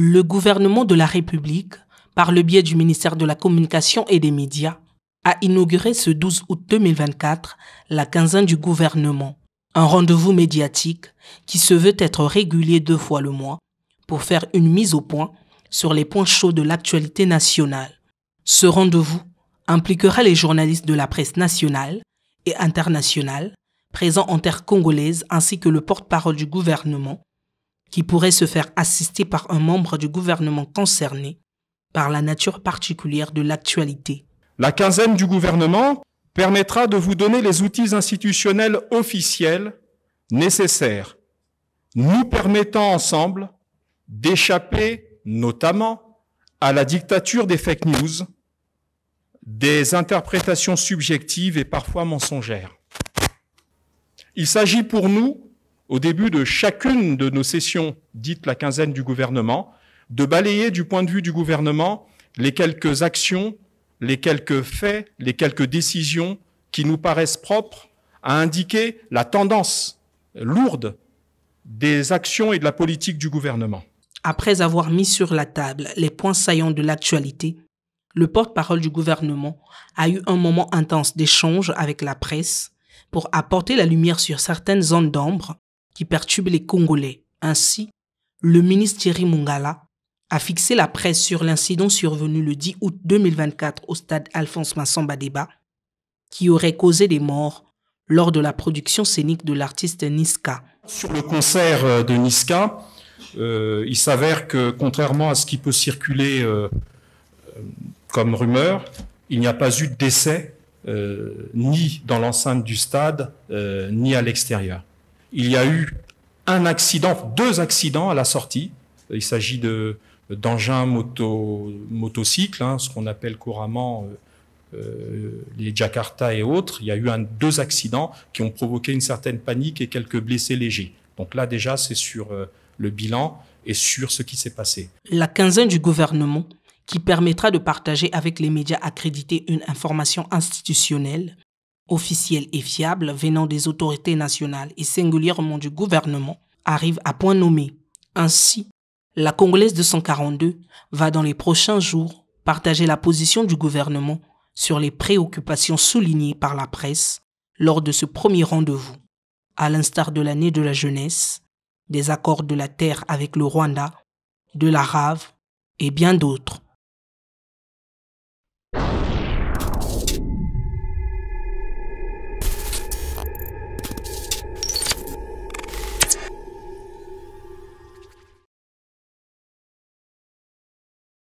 Le gouvernement de la République, par le biais du ministère de la Communication et des Médias, a inauguré ce 12 août 2024 la quinzaine du gouvernement, un rendez-vous médiatique qui se veut être régulier deux fois le mois pour faire une mise au point sur les points chauds de l'actualité nationale. Ce rendez-vous impliquera les journalistes de la presse nationale et internationale présents en terre congolaise ainsi que le porte-parole du gouvernement qui pourrait se faire assister par un membre du gouvernement concerné par la nature particulière de l'actualité. La quinzaine du gouvernement permettra de vous donner les outils institutionnels officiels nécessaires, nous permettant ensemble d'échapper notamment à la dictature des fake news, des interprétations subjectives et parfois mensongères. Il s'agit pour nous, au début de chacune de nos sessions dites la quinzaine du gouvernement, de balayer du point de vue du gouvernement les quelques actions, les quelques faits, les quelques décisions qui nous paraissent propres à indiquer la tendance lourde des actions et de la politique du gouvernement. Après avoir mis sur la table les points saillants de l'actualité, le porte-parole du gouvernement a eu un moment intense d'échange avec la presse pour apporter la lumière sur certaines zones d'ombre qui perturbent les Congolais. Ainsi, le ministre Thierry Mungala a fixé la presse sur l'incident survenu le 10 août 2024 au stade Alphonse Massamba Débat, qui aurait causé des morts lors de la production scénique de l'artiste Niska. Sur le concert euh, de Niska, euh, il s'avère que contrairement à ce qui peut circuler euh, comme rumeur, il n'y a pas eu de décès ni dans l'enceinte du stade, ni à l'extérieur. Il y a eu un accident, deux accidents à la sortie. Il s'agit de d'engins moto, motocycles, hein, ce qu'on appelle couramment euh, euh, les Jakarta et autres. Il y a eu deux accidents qui ont provoqué une certaine panique et quelques blessés légers. Donc là déjà, c'est sur euh, le bilan et sur ce qui s'est passé. La quinzaine du gouvernement qui permettra de partager avec les médias accrédités une information institutionnelle, officielle et fiable venant des autorités nationales et singulièrement du gouvernement, arrive à point nommé. Ainsi, la Congolaise 242 va dans les prochains jours partager la position du gouvernement sur les préoccupations soulignées par la presse lors de ce premier rendez-vous, à l'instar de l'année de la jeunesse, des accords de la terre avec le Rwanda, de la rave et bien d'autres.